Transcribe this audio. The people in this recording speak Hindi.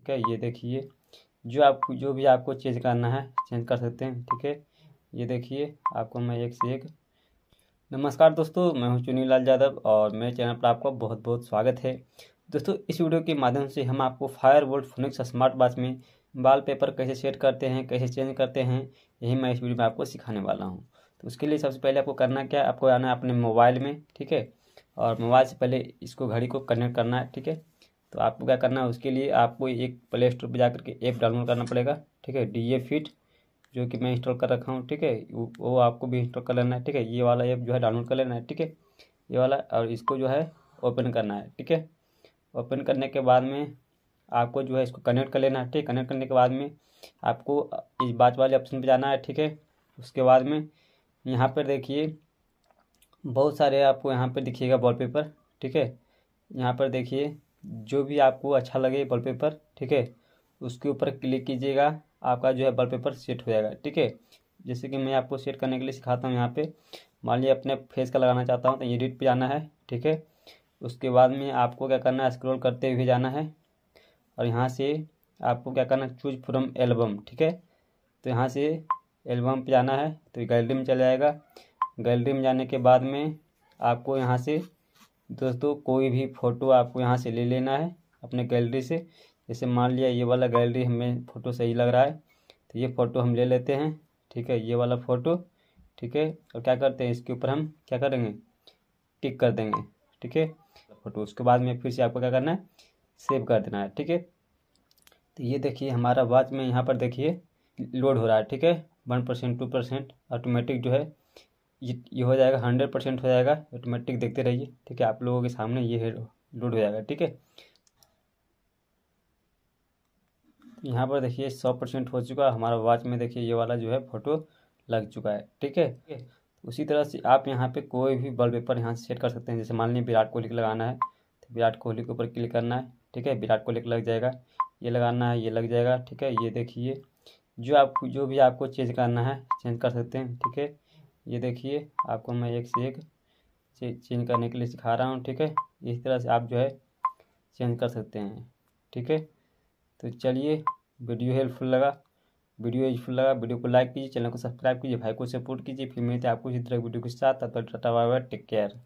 ठीक है? ये देखिए, जो आप, जो भी आपको चेंज करना है, चेंज कर सकते हैं, ठीक है? ये देखिए, आपको मैं एक से एक। नमस्कार दोस्तों, मैं हूँ चुनी लाल यादव और मेरे चैनल पर आपका बहुत बहुत स्वागत है। दोस्तों, इस वीडियो के माध्यम से हम आपको Fire Boltt Phoenix smart watch में बाल पेपर कैसे सेट करते हैं, कैसे चेंज करते हैं, यही मैं इस वीडियो में आपको सिखाने वाला हूँ। तो उसके लिए सबसे पहले आपको करना क्या आपको आना है अपने मोबाइल में, ठीक है? और मोबाइल से पहले इसको घड़ी को कनेक्ट करना है, ठीक है? तो आपको क्या करना है, उसके लिए आपको एक प्ले स्टोर पर जा करके ऐप डाउनलोड करना पड़ेगा, ठीक है? डी ए फिट जो कि मैं इंस्टॉल कर रखा हूँ, ठीक है? वो आपको भी इंस्टॉल कर लेना है, ठीक है? ये वाला ऐप जो है डाउनलोड कर लेना है, ठीक है? ये वाला, और इसको जो है ओपन करना है, ठीक है? ओपन करने के बाद में आपको जो है इसको कनेक्ट कर लेना है, ठीक है? कनेक्ट करने के बाद में आपको इस बात वाले ऑप्शन पे जाना है, ठीक है? उसके बाद में यहाँ पर देखिए, बहुत सारे आपको यहाँ पर दिखिएगा वॉलपेपर ठीक है? यहाँ पर देखिए जो भी आपको अच्छा लगे वॉलपेपर ठीक है? उसके ऊपर क्लिक कीजिएगा, आपका जो है वॉलपेपर सेट हो जाएगा, ठीक है? जैसे कि मैं आपको सेट करने के लिए सिखाता हूँ यहाँ पे। मान लीजिए अपने फेस का लगाना चाहता हूँ तो एडिट पे जाना है, ठीक है? उसके बाद में आपको क्या करना है स्क्रॉल करते हुए जाना है। और यहाँ से आपको क्या करना है चूज़ फ्रॉम एल्बम ठीक है? तो यहाँ से एल्बम पे जाना है तो गैलरी में चला जाएगा। गैलरी में जाने के बाद में आपको यहाँ से दोस्तों, कोई भी फ़ोटो आपको यहाँ से ले लेना है अपने गैलरी से। जैसे मान लिया ये वाला गैलरी हमें फ़ोटो सही लग रहा है तो ये फ़ोटो हम ले लेते हैं। ठीक है, ये वाला फ़ोटो, ठीक है। और क्या करते हैं, इसके ऊपर हम क्या करेंगे? टिक कर देंगे, ठीक है। फ़ोटो, उसके बाद में फिर से आपको क्या करना है? सेव कर देना है, ठीक है। तो ये देखिए, हमारा वॉच में यहाँ पर देखिए, लोड हो रहा है, ठीक है। One percent, two percent automatic जो है ये ये हो जाएगा हंड्रेड परसेंट हो जाएगा ऑटोमेटिक देखते रहिए ठीक है? आप लोगों के सामने ये लोड हो जाएगा ठीक है? यहाँ पर देखिए सौ परसेंट हो चुका है हमारा वॉच में देखिए ये वाला जो है फ़ोटो लग चुका है ठीक है? उसी तरह से आप यहाँ पे कोई भी वॉल पेपर यहाँ से सेट कर सकते हैं जैसे मान लीजिए विराट कोहली लगाना है तो विराट कोहली के ऊपर क्लिक करना है ठीक है? विराट कोहली लग जाएगा ये लगाना है ये लग जाएगा ठीक है? ये देखिए जो आप जो भी आपको चेंज करना है चेंज कर सकते हैं ठीक है? ये देखिए, आपको मैं एक से एक चेंज करने के लिए सिखा रहा हूँ, ठीक है? इस तरह से आप जो है चेंज कर सकते हैं, ठीक है? तो चलिए, वीडियो हेल्पफुल लगा, वीडियो यूजफुल लगा, वीडियो को लाइक कीजिए, चैनल को सब्सक्राइब कीजिए, भाई को सपोर्ट कीजिए, फिर मिलते हैं आपको इसी तरह वीडियो के साथ। तब तक बाय, टेक केयर।